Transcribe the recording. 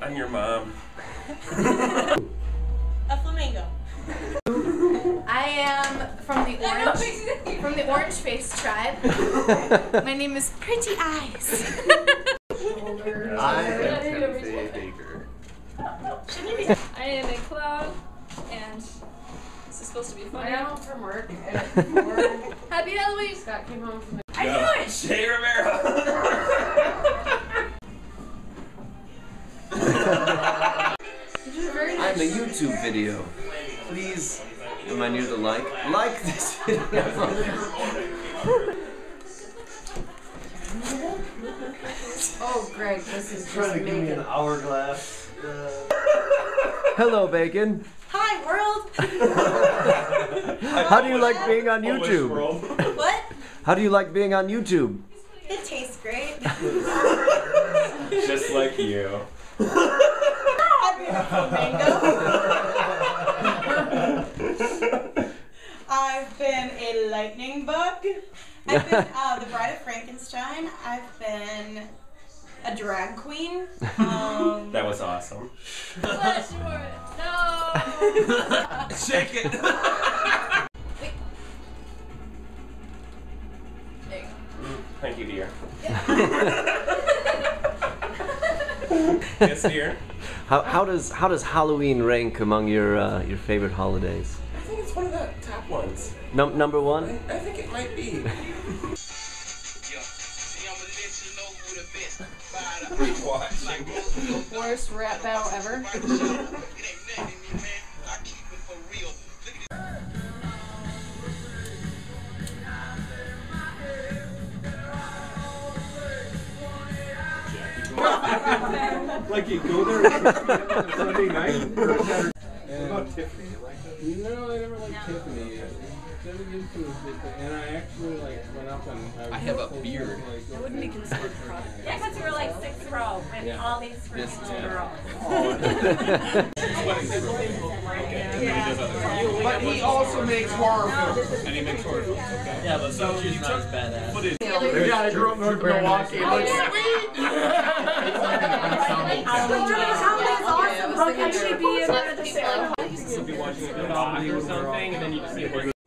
I'm your mom. A flamingo. I am from the orange from the orange face tribe. My name is Pretty Eyes. I am Timothy Baker. I am a clown, and this is supposed to be I funny. got home from work and Happy Halloween! Scott came home from the I knew it! Jay Rivera. The YouTube video. Please, am I new to like? Like this video. Oh, Greg, this is Trying just to give me an hourglass. Uh, Hello, Bacon. Hi, world! How do you like being on YouTube? what? How do you like being on YouTube? It tastes great. Just like you. I've been a flamingo. I've been a lightning bug. I've been uh, the Bride of Frankenstein. I've been a drag queen. Um, That was awesome. Flash Gordon! No! Shake it. There you go. Thank you, dear. yes, dear. How, how does how does Halloween rank among your uh, your favorite holidays? I think it's one of the top ones. Num- number one. I think it might be. Watching. Worst rap battle ever. like you go there on Sunday night or Saturday. What about Tiffany? You like that? No, I never liked Tiffany. Never used to, and I actually like went up and I, have a beard. Like, I wouldn't be considered yeah, because we were like sixth row with Yeah. all these freaking little girls. But he also makes horror films. And he makes horror films, okay? Yeah, but so she's not as badass. Yeah, I grew up north of Milwaukee. Oh, awesome. Be in one of the You'll be watching a good movie or something, and then you just see a